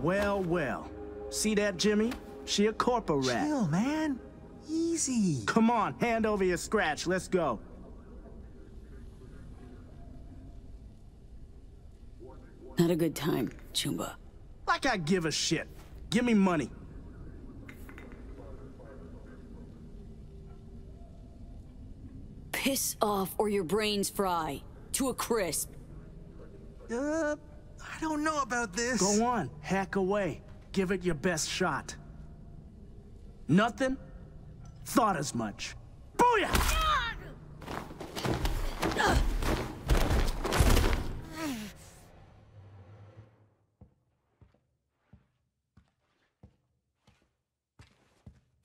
Well, well. See that, Jimmy? She a corporate rat. Chill, man. Easy. Come on, hand over your scratch. Let's go. Not a good time, Choomba. Like I give a shit. Give me money. Piss off or your brains fry. To a crisp. Uh, I don't know about this. Go on, hack away. Give it your best shot. Nothing? Thought as much. Booyah!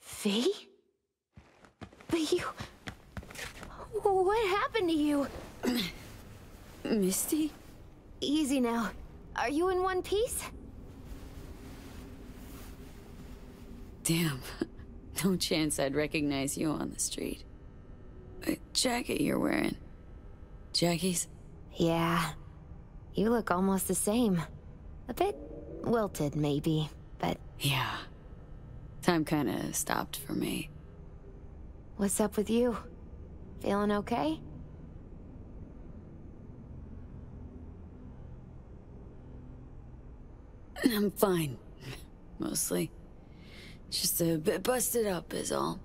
V? But you... What happened to you? Misty? Easy now. Are you in one piece? Damn. No chance I'd recognize you on the street. What jacket you're wearing? Jackie's? Yeah. You look almost the same. A bit wilted, maybe, but... Yeah. Time kinda stopped for me. What's up with you? Feeling okay? I'm fine. Mostly. Just a bit busted up is all.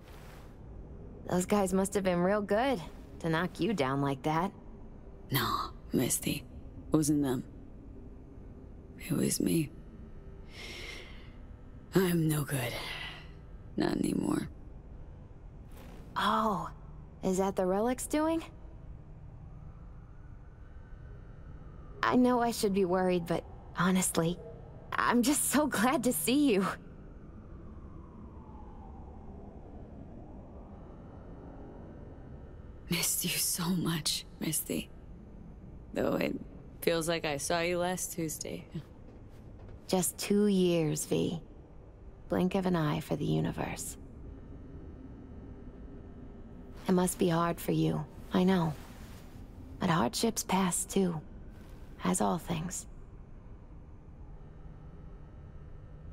Those guys must have been real good to knock you down like that. No, Misty. Wasn't them. It was me. I'm no good. Not anymore. Oh, is that the Relic's doing? I know I should be worried, but honestly, I'm just so glad to see you. Missed you so much, Misty. Though it feels like I saw you last Tuesday. Just two years, V. Blink of an eye for the universe. It must be hard for you, I know. But hardships pass too. As all things.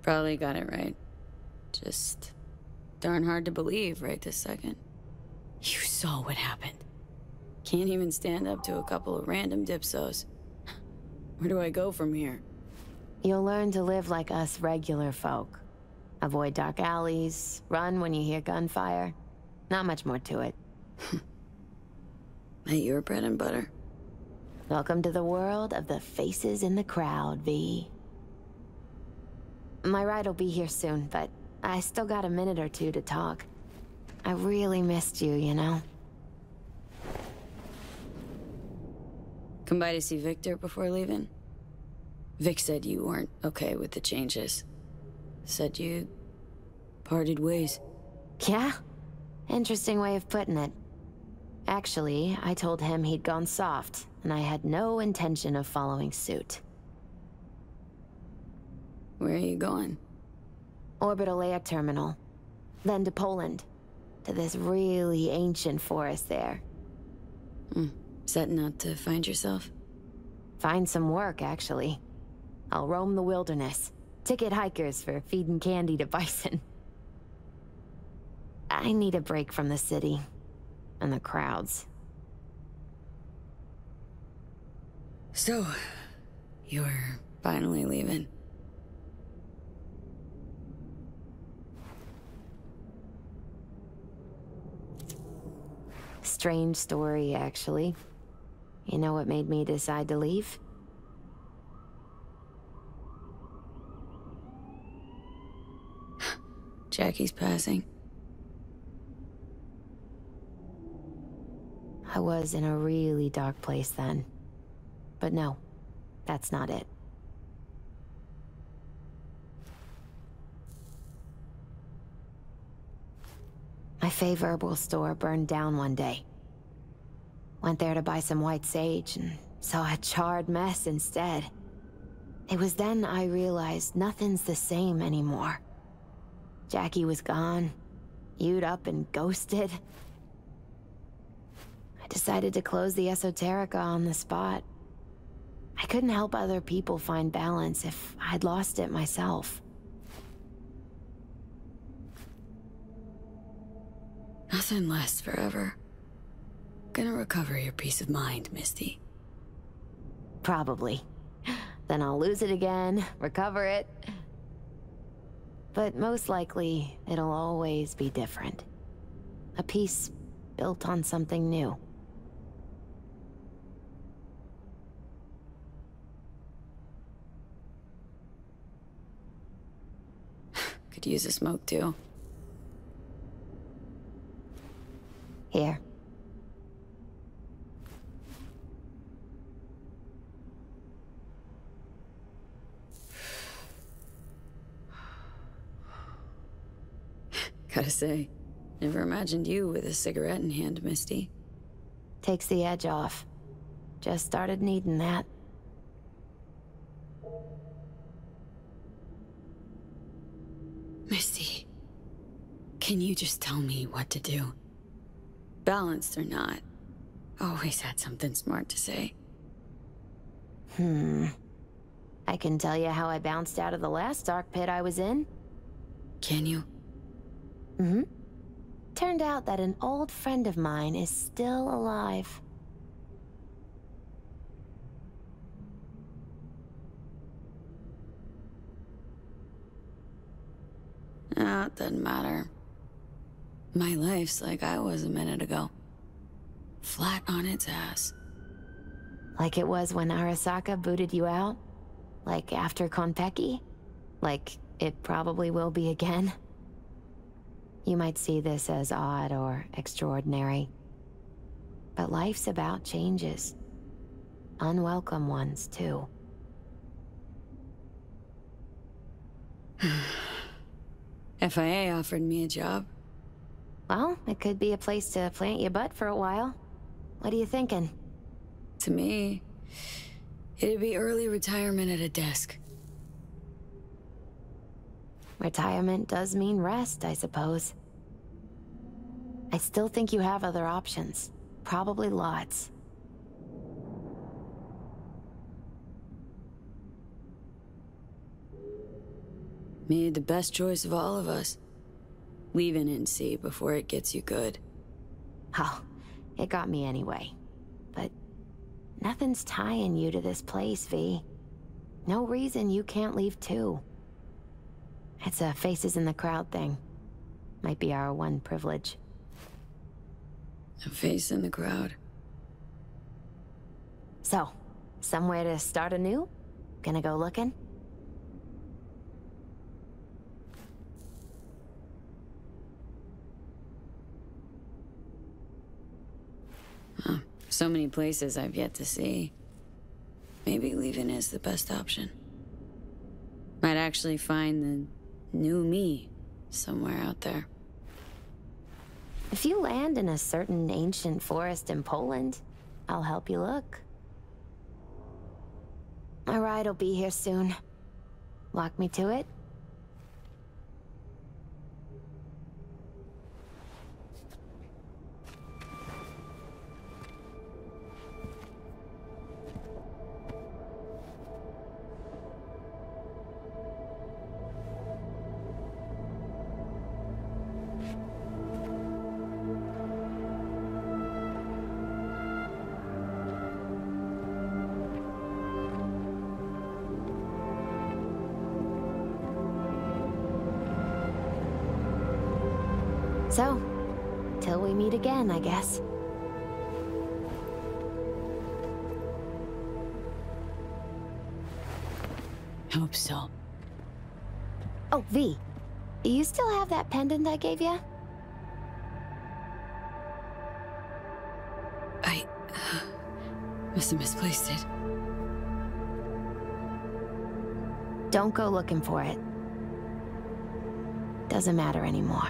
Probably got it right. Just darn hard to believe right this second. You saw what happened. Can't even stand up to a couple of random dipsos. Where do I go from here? You'll learn to live like us regular folk. Avoid dark alleys, run when you hear gunfire. Not much more to it. Ain't your bread and butter? Welcome to the world of the faces in the crowd, V. My ride will be here soon, but I still got a minute or two to talk. I really missed you, you know? Come by to see Viktor before leaving? Vic said you weren't okay with the changes. Said you parted ways. Yeah? Interesting way of putting it. Actually, I told him he'd gone soft, and I had no intention of following suit. Where are you going? Orbital Air Terminal. Then to Poland. To this really ancient forest there. Hmm. Setting out to find yourself? Find some work, actually. I'll roam the wilderness. Ticket hikers for feeding candy to bison. I need a break from the city and the crowds. So, you're finally leaving. Strange story, actually. You know what made me decide to leave? Jackie's passing. I was in a really dark place then. But no, that's not it. My herbal store burned down one day. Went there to buy some white sage and saw a charred mess instead. It was then I realized nothing's the same anymore. Jackie was gone, You'd up and ghosted. I decided to close the Esoterica on the spot. I couldn't help other people find balance if I'd lost it myself. Nothing lasts forever. Gonna recover your peace of mind, Misty. Probably. Then I'll lose it again, recover it. But most likely, it'll always be different. A piece built on something new. Could use a smoke too. Here. Gotta say, never imagined you with a cigarette in hand, Misty. Takes the edge off. Just started needing that. Misty, can you just tell me what to do? Balanced or not, always had something smart to say. Hmm. I can tell you how I bounced out of the last dark pit I was in. Can you? Mm-hmm. Turned out that an old friend of mine is still alive. No, it doesn't matter. My life's like I was a minute ago. Flat on its ass. Like it was when Arasaka booted you out? Like after Konpeki? Like it probably will be again? You might see this as odd or extraordinary. But life's about changes. Unwelcome ones, too. FIA offered me a job. Well, it could be a place to plant your butt for a while. What are you thinking? To me, it'd be early retirement at a desk. Retirement does mean rest, I suppose. I still think you have other options. Probably lots. Made the best choice of all of us. Leaving NC before it gets you good. Oh, it got me anyway. But nothing's tying you to this place, V. No reason you can't leave too. It's a faces in the crowd thing. Might be our one privilege. A face in the crowd. So, somewhere to start anew? Gonna go looking? Huh. So many places I've yet to see. Maybe leaving is the best option. Might actually find the new me somewhere out there. If you land in a certain ancient forest in Poland, I'll help you look. My ride will be here soon. Walk me to it? Pendant I gave you? I... Uh, must have misplaced it. Don't go looking for it. Doesn't matter anymore.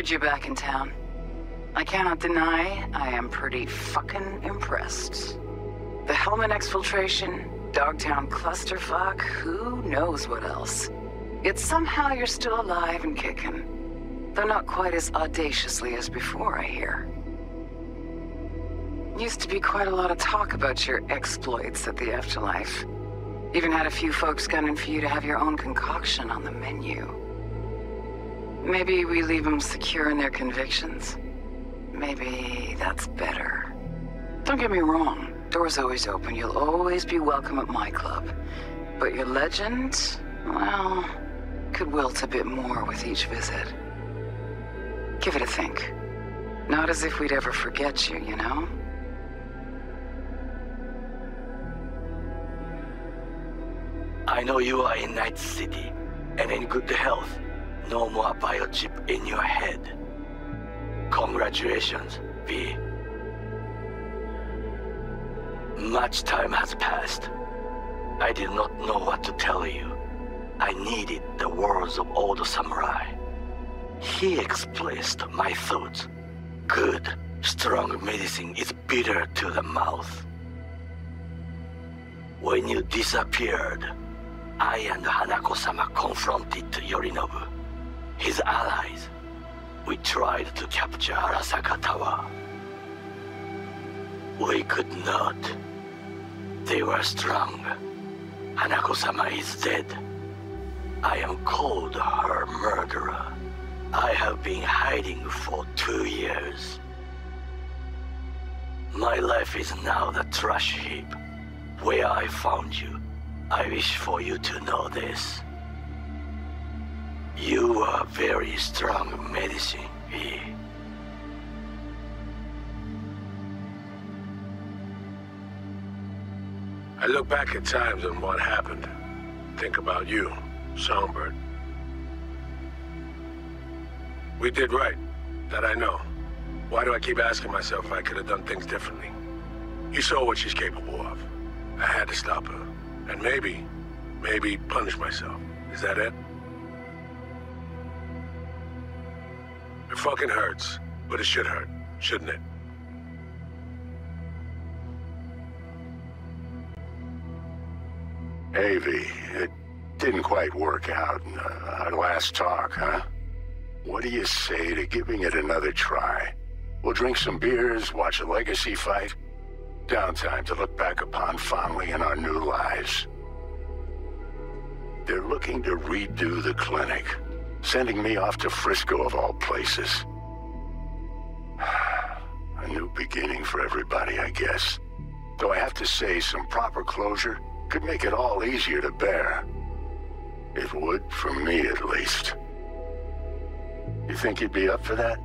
Heard you back in town. I cannot deny I am pretty fucking impressed. The Hellman exfiltration, Dogtown clusterfuck, who knows what else. Yet somehow you're still alive and kicking. Though not quite as audaciously as before, I hear. Used to be quite a lot of talk about your exploits at the Afterlife. Even had a few folks gunning for you to have your own concoction on the menu. Maybe we leave them secure in their convictions. Maybe that's better. Don't get me wrong, door's always open. You'll always be welcome at my club. But your legend, well, could wilt a bit more with each visit. Give it a think. Not as if we'd ever forget you, you know? I know you are in Night City and in good health. No more biochip in your head. Congratulations, V. Much time has passed. I did not know what to tell you. I needed the words of old samurai. He expressed my thoughts. Good, strong medicine is bitter to the mouth. When you disappeared, I and Hanako-sama confronted Yorinobu, his allies. We tried to capture Arasaka Tower. We could not. They were strong. Hanako-sama is dead. I am called her murderer. I have been hiding for two years. My life is now the trash heap where I found you. I wish for you to know this. You are very strong medicine, V. I look back at times on what happened. Think about you, Songbird. We did right. That I know. Why do I keep asking myself if I could have done things differently? You saw what she's capable of. I had to stop her. And maybe, maybe punish myself. Is that it? Fucking hurts, but it should hurt, shouldn't it? Avy, it didn't quite work out in uh, our last talk, huh? What do you say to giving it another try? We'll drink some beers, watch a legacy fight. Downtime to look back upon fondly in our new lives. They're looking to redo the clinic, sending me off to Frisco of all places. A new beginning for everybody, I guess. Though I have to say, some proper closure Could make it all easier to bear. It would, for me at least. You think you'd be up for that?